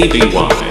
ABY.